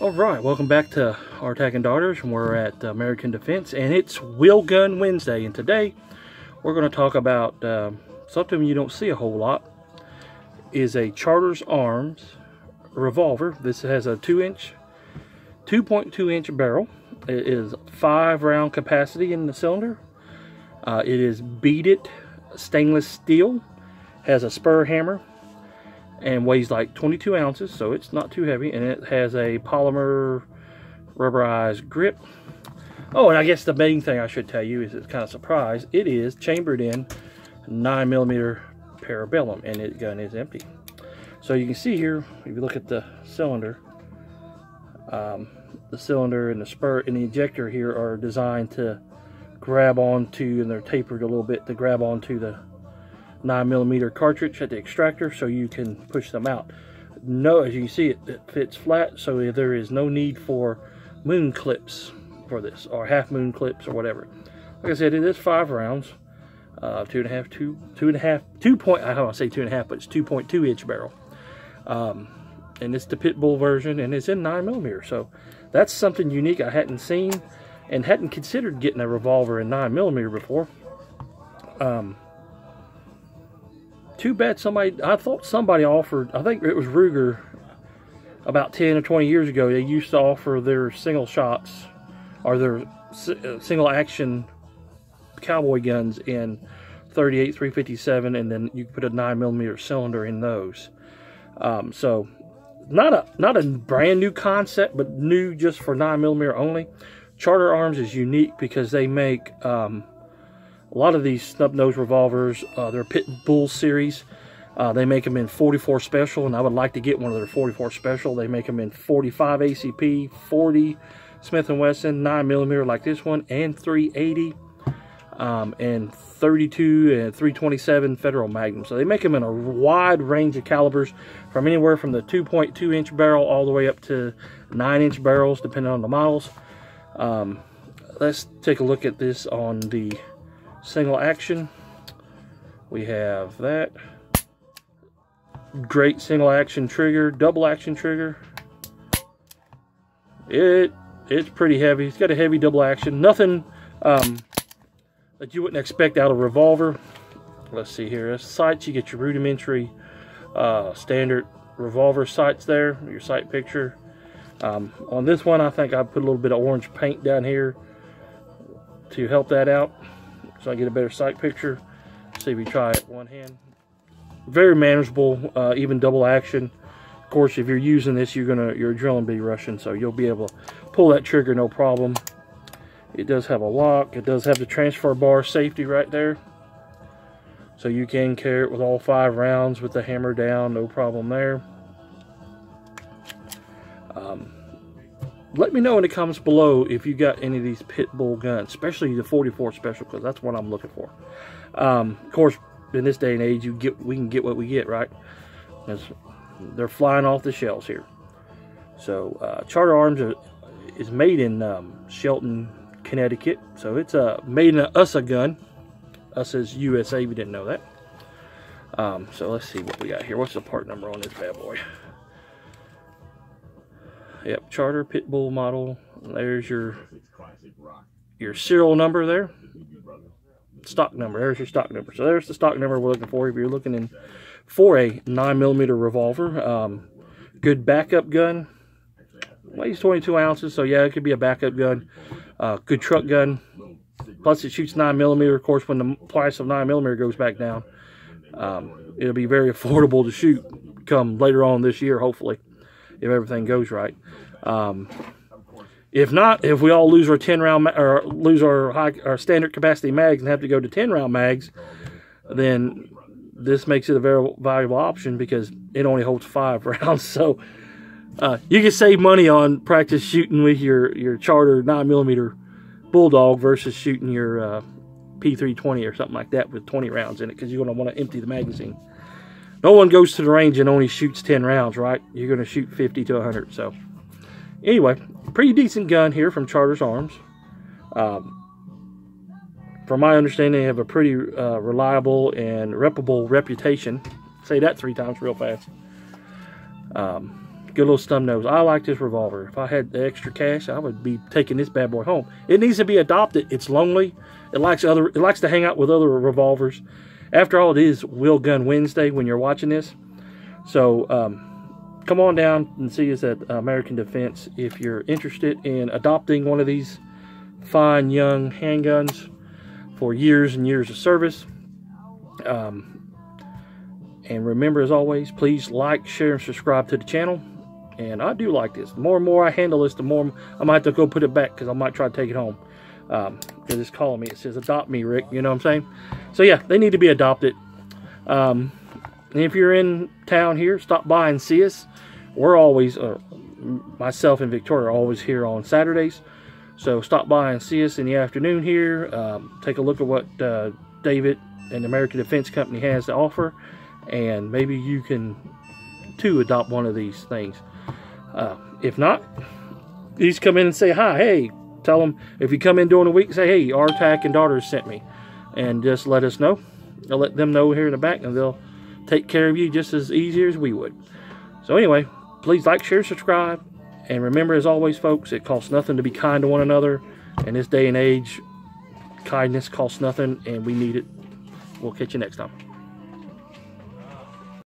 All right, welcome back to R-TAC and Daughters. We're at American Defense, and it's Wheel Gun Wednesday. And today, we're going to talk about uh, something you don't see a whole lot. Is a Charters Arms revolver. This has a two-inch, 2.2 inch barrel. It is five round capacity in the cylinder. Uh, it is beaded stainless steel. Has a spur hammer and weighs like 22 ounces, so it's not too heavy. And it has a polymer rubberized grip. Oh, and I guess the main thing I should tell you is it's kind of surprise. It is chambered in 9 millimeter parabellum, and it gun is empty. So you can see here, if you look at the cylinder, um, the cylinder and the spur and the ejector here are designed to grab onto, and they're tapered a little bit to grab onto the 9 millimeter cartridge at the extractor so you can push them out. No, as you see, it, it fits flat, so there is no need for moon clips for this, or half moon clips, or whatever. Like I said, it is five rounds, uh, two and a half, two, two and a half, two point. I don't want to say two and a half, but it's 2.2 inch barrel. Um, and it's the pit bull version, and it's in nine millimeter. So that's something unique I hadn't seen, and hadn't considered getting a revolver in nine millimeter before. Um, too bad somebody, I thought somebody offered, I think it was Ruger about 10 or 20 years ago, they used to offer their single shots or their uh, single action cowboy guns in 38 357 and then you put a 9 millimeter cylinder in those. Um, so not a not a brand new concept but new just for 9 millimeter only. Charter arms is unique because they make um, a lot of these snub nose revolvers, uh, they're Pit Bull series. Uh, they make them in 44 special, and I would like to get one of their 44 special. They make them in 45 ACP, 40 Smith & Wesson, 9 millimeter like this one, and 380, um, and 32 and 327 Federal Magnum. So they make them in a wide range of calibers, from anywhere from the 2.2 inch barrel all the way up to 9 inch barrels, depending on the models. Um, let's take a look at this on the single action. We have that. Great single action trigger, double action trigger. It it's pretty heavy. It's got a heavy double action. Nothing um, that you wouldn't expect out of a revolver. Let's see here. sights, you get your rudimentary uh, standard revolver sights there, your sight picture. Um, on this one, I think I put a little bit of orange paint down here to help that out so I get a better sight picture. See if you try it one hand. Very manageable, uh, even double action. Of course, if you're using this, you're gonna your adrenaline be rushing, so you'll be able to pull that trigger no problem. It does have a lock. It does have the transfer bar safety right there. So you can carry it with all five rounds with the hammer down, no problem there. Um, let me know in the comments below if you got any of these pit bull guns, especially the 44 special, because that's what I'm looking for. Um, of course, in this day and age, you get we can get what we get, right? they're flying off the shelves here. So uh, Charter Arms are, is made in um, Shelton, Connecticut. So it's a made in a USA gun. USA's USA. We didn't know that. Um, so let's see what we got here. What's the part number on this bad boy? Yep, Charter Pitbull model. There's your your serial number there. Stock number. There's your stock number. So there's the stock number we're looking for if you're looking in for a 9mm revolver. Um, good backup gun. Weighs 22 ounces, so yeah, it could be a backup gun. Uh, good truck gun. Plus, it shoots 9mm. Of course, when the price of 9mm goes back down, um, it'll be very affordable to shoot come later on this year, hopefully if everything goes right. Um, if not, if we all lose our 10 round or lose our high our standard capacity mags and have to go to 10 round mags, then this makes it a very valuable option because it only holds five rounds. So uh, you can save money on practice shooting with your your charter 9 millimeter bulldog versus shooting your uh, P320 or something like that with 20 rounds in it because you're going to want to empty the magazine no one goes to the range and only shoots 10 rounds, right? You're going to shoot 50 to 100. So, anyway, pretty decent gun here from Charters Arms. Um, from my understanding, they have a pretty uh, reliable and reputable reputation. Say that three times real fast. Um, Good little snub nose. I like this revolver. If I had the extra cash, I would be taking this bad boy home. It needs to be adopted. It's lonely. It likes other. It likes to hang out with other revolvers. After all, it is Wheel Gun Wednesday when you're watching this. So um, come on down and see us at American Defense if you're interested in adopting one of these fine young handguns for years and years of service. Um, and remember, as always, please like, share, and subscribe to the channel. And I do like this. The more and more I handle this, the more I might have to go put it back because I might try to take it home. Um, because it's calling me. It says, adopt me, Rick. You know what I'm saying? So, yeah, they need to be adopted. Um, if you're in town here, stop by and see us. We're always, uh, myself and Victoria are always here on Saturdays. So stop by and see us in the afternoon here. Um, take a look at what uh, David and American Defense Company has to offer. And maybe you can, too, adopt one of these things. Uh, if not, just come in and say hi. Hey, tell them if you come in during the week, say, hey, our RTAC and daughters sent me. And just let us know. I'll let them know here in the back and they'll take care of you just as easy as we would. So anyway, please like, share, subscribe. And remember, as always, folks, it costs nothing to be kind to one another. In this day and age, kindness costs nothing, and we need it. We'll catch you next time.